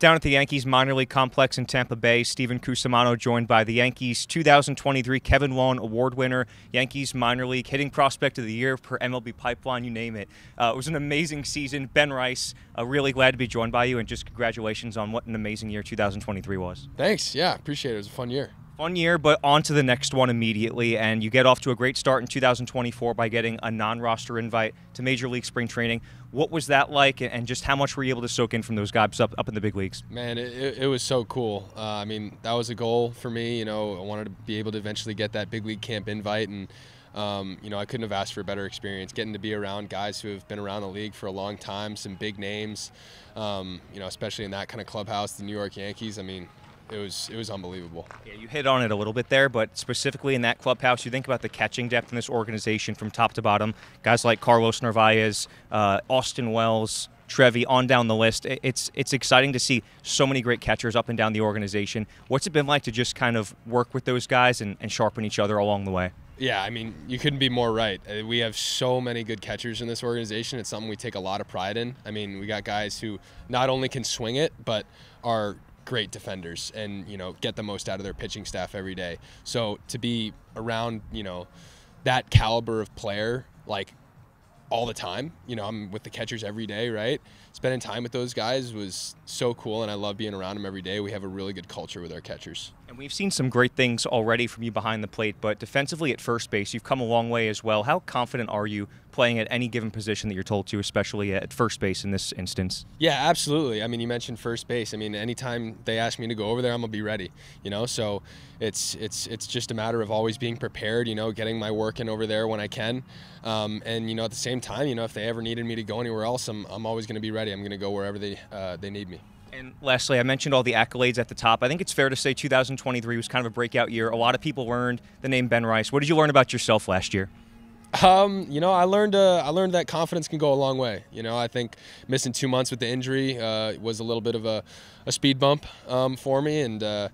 Down at the Yankees minor league complex in Tampa Bay, Steven Cusumano joined by the Yankees 2023 Kevin Long Award winner, Yankees minor league hitting prospect of the year per MLB Pipeline, you name it. Uh, it was an amazing season. Ben Rice, uh, really glad to be joined by you, and just congratulations on what an amazing year 2023 was. Thanks. Yeah, appreciate it. It was a fun year. Fun year, but on to the next one immediately. And you get off to a great start in 2024 by getting a non roster invite to Major League Spring Training. What was that like, and just how much were you able to soak in from those guys up, up in the big leagues? Man, it, it was so cool. Uh, I mean, that was a goal for me. You know, I wanted to be able to eventually get that big league camp invite. And, um, you know, I couldn't have asked for a better experience getting to be around guys who have been around the league for a long time, some big names, um, you know, especially in that kind of clubhouse, the New York Yankees. I mean, it was it was unbelievable. Yeah, you hit on it a little bit there, but specifically in that clubhouse, you think about the catching depth in this organization from top to bottom. Guys like Carlos Narvaez, uh, Austin Wells, Trevi, on down the list. It's it's exciting to see so many great catchers up and down the organization. What's it been like to just kind of work with those guys and, and sharpen each other along the way? Yeah, I mean, you couldn't be more right. Uh, we have so many good catchers in this organization. It's something we take a lot of pride in. I mean, we got guys who not only can swing it, but are great defenders and you know get the most out of their pitching staff every day. So to be around you know that caliber of player like all the time. You know, I'm with the catchers every day, right? Spending time with those guys was so cool, and I love being around them every day. We have a really good culture with our catchers. And we've seen some great things already from you behind the plate, but defensively at first base, you've come a long way as well. How confident are you playing at any given position that you're told to, especially at first base in this instance? Yeah, absolutely. I mean, you mentioned first base. I mean, anytime they ask me to go over there, I'm gonna be ready. You know, so it's it's it's just a matter of always being prepared. You know, getting my work in over there when I can, um, and you know, at the same time, you know, if they ever needed me to go anywhere else, I'm I'm always gonna be ready. I'm going to go wherever they uh, they need me. And lastly, I mentioned all the accolades at the top. I think it's fair to say 2023 was kind of a breakout year. A lot of people learned the name Ben Rice. What did you learn about yourself last year? Um, you know, I learned uh, I learned that confidence can go a long way. You know, I think missing two months with the injury uh, was a little bit of a, a speed bump um, for me, and uh,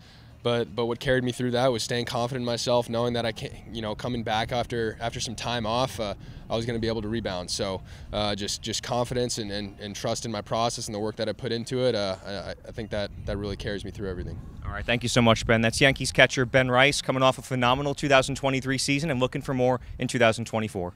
but but what carried me through that was staying confident in myself, knowing that I can, you know, coming back after after some time off, uh, I was going to be able to rebound. So uh, just just confidence and, and, and, trust in my process and the work that I put into it. Uh, I, I, think that that really carries me through everything. All right, thank you so much, Ben. That's Yankees catcher Ben Rice coming off a phenomenal 2023 season and looking for more in 2024.